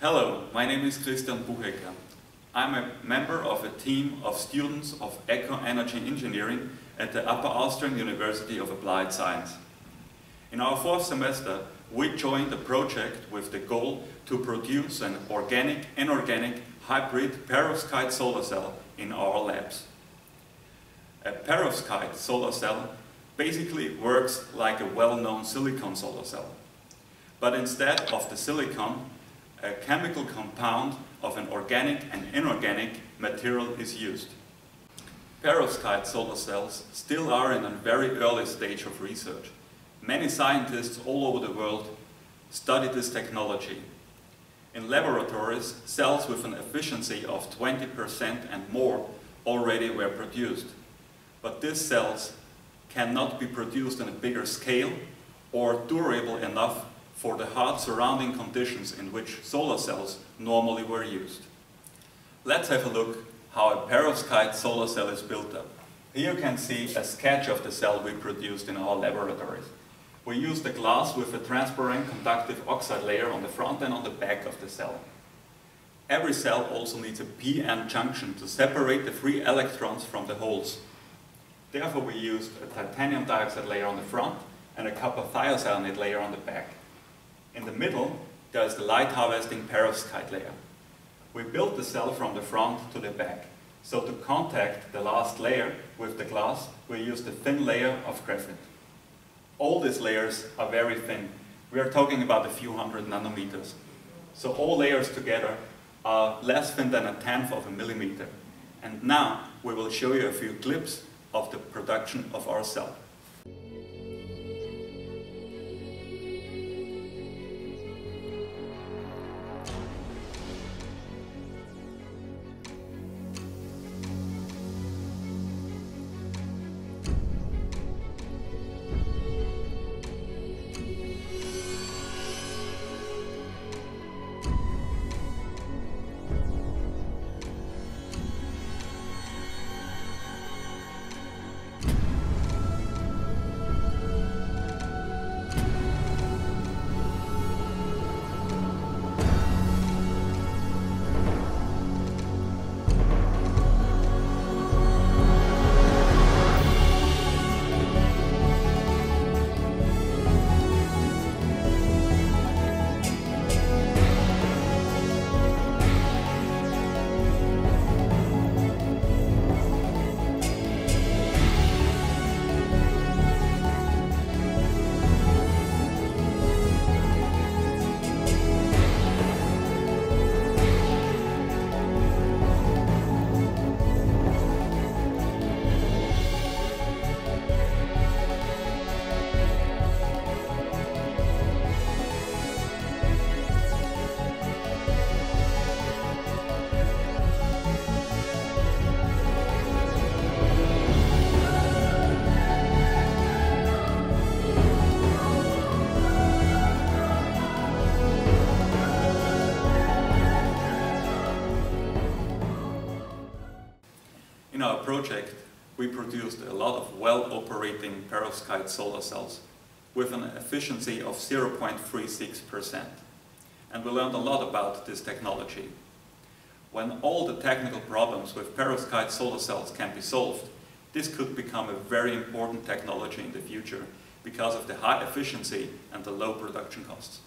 Hello, my name is Christian Buchecker. I'm a member of a team of students of Eco Energy Engineering at the Upper Austrian University of Applied Science. In our fourth semester, we joined the project with the goal to produce an organic inorganic hybrid perovskite solar cell in our labs. A perovskite solar cell basically works like a well-known silicon solar cell. But instead of the silicon, a chemical compound of an organic and inorganic material is used. Perovskite solar cells still are in a very early stage of research. Many scientists all over the world study this technology. In laboratories, cells with an efficiency of 20% and more already were produced. But these cells cannot be produced on a bigger scale or durable enough for the hard surrounding conditions in which solar cells normally were used. Let's have a look how a perovskite solar cell is built up. Here you can see a sketch of the cell we produced in our laboratories. We use the glass with a transparent conductive oxide layer on the front and on the back of the cell. Every cell also needs a p-n junction to separate the free electrons from the holes. Therefore we used a titanium dioxide layer on the front and a copper thiocyanate layer on the back. In the middle, there is the light harvesting perovskite layer. We built the cell from the front to the back. So to contact the last layer with the glass, we used a thin layer of graphite. All these layers are very thin. We are talking about a few hundred nanometers. So all layers together are less thin than a tenth of a millimeter. And now we will show you a few clips of the production of our cell. In our project, we produced a lot of well-operating perovskite solar cells with an efficiency of 0.36%. And we learned a lot about this technology. When all the technical problems with perovskite solar cells can be solved, this could become a very important technology in the future because of the high efficiency and the low production costs.